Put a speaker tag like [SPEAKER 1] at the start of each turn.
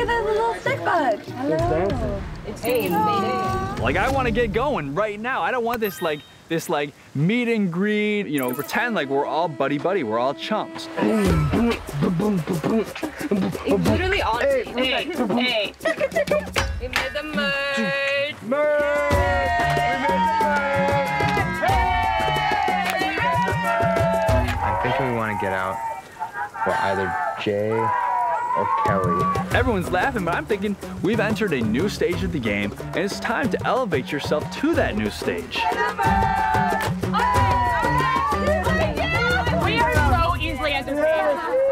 [SPEAKER 1] at the little stick bug. Hello.
[SPEAKER 2] It's hey.
[SPEAKER 3] Like I want to get going right now. I don't want this like this like meet and greet, you know, pretend like we're all buddy buddy, we're all chumps.
[SPEAKER 2] It's literally on hey, hey, hey. we made the merge.
[SPEAKER 3] Merge!
[SPEAKER 4] I think we want to get out for either Jay or Kellie.
[SPEAKER 3] Everyone's laughing, but I'm thinking we've entered a new stage of the game, and it's time to elevate yourself to that new stage. We are so easily entertained.